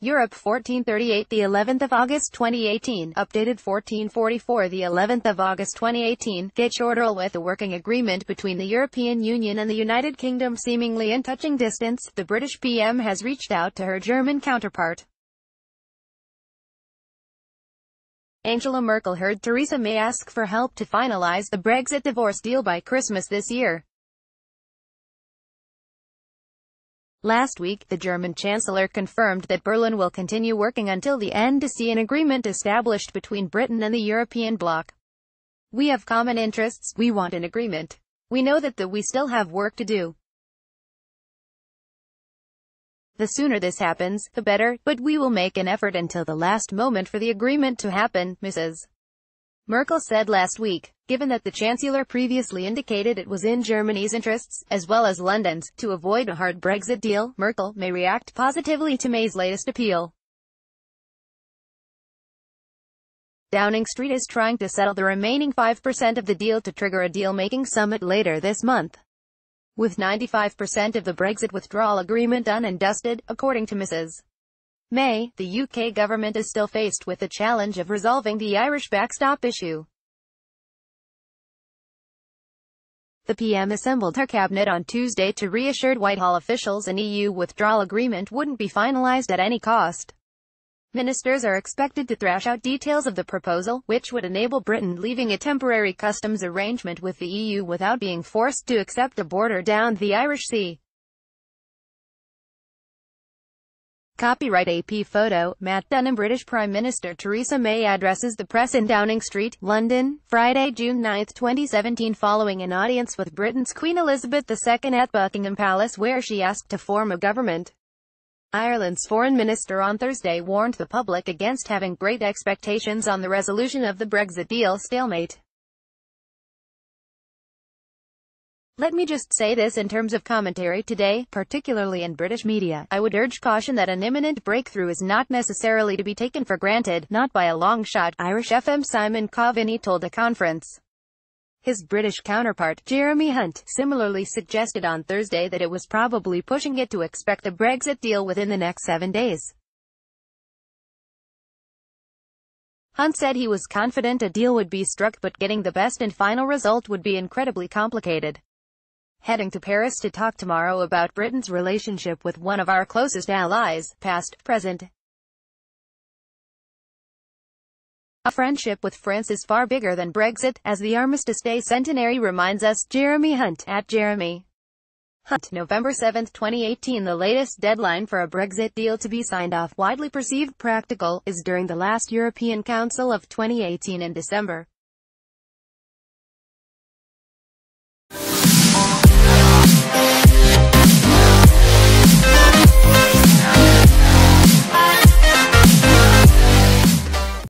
Europe 1438 the 11th of August 2018 updated 1444 the 11th of August 2018 get shorter with a working agreement between the European Union and the United Kingdom seemingly in touching distance. The British PM has reached out to her German counterpart Angela Merkel heard Theresa May ask for help to finalize the Brexit divorce deal by Christmas this year Last week, the German Chancellor confirmed that Berlin will continue working until the end to see an agreement established between Britain and the European bloc. We have common interests, we want an agreement. We know that, we still have work to do. The sooner this happens, the better, but we will make an effort until the last moment for the agreement to happen, Mrs. Merkel said last week, given that the Chancellor previously indicated it was in Germany's interests, as well as London's, to avoid a hard Brexit deal, Merkel may react positively to May's latest appeal. Downing Street is trying to settle the remaining 5% of the deal to trigger a deal-making summit later this month. With 95% of the Brexit withdrawal agreement done and dusted, according to Mrs. May, the UK government is still faced with the challenge of resolving the Irish backstop issue. The PM assembled her cabinet on Tuesday to reassure Whitehall officials an EU withdrawal agreement wouldn't be finalised at any cost. Ministers are expected to thrash out details of the proposal, which would enable Britain leaving a temporary customs arrangement with the EU without being forced to accept a border down the Irish Sea. Copyright AP photo, Matt Dunham British Prime Minister Theresa May addresses the press in Downing Street, London, Friday, June 9, 2017 following an audience with Britain's Queen Elizabeth II at Buckingham Palace where she asked to form a government. Ireland's foreign minister on Thursday warned the public against having great expectations on the resolution of the Brexit deal stalemate. Let me just say this in terms of commentary today, particularly in British media, I would urge caution that an imminent breakthrough is not necessarily to be taken for granted, not by a long shot, Irish FM Simon Coveney told a conference. His British counterpart, Jeremy Hunt, similarly suggested on Thursday that it was probably pushing it to expect a Brexit deal within the next seven days. Hunt said he was confident a deal would be struck but getting the best and final result would be incredibly complicated heading to Paris to talk tomorrow about Britain's relationship with one of our closest allies, past, present. A friendship with France is far bigger than Brexit, as the Armistice Day centenary reminds us, Jeremy Hunt, at Jeremy. Hunt, November 7, 2018 The latest deadline for a Brexit deal to be signed off, widely perceived practical, is during the last European Council of 2018 in December.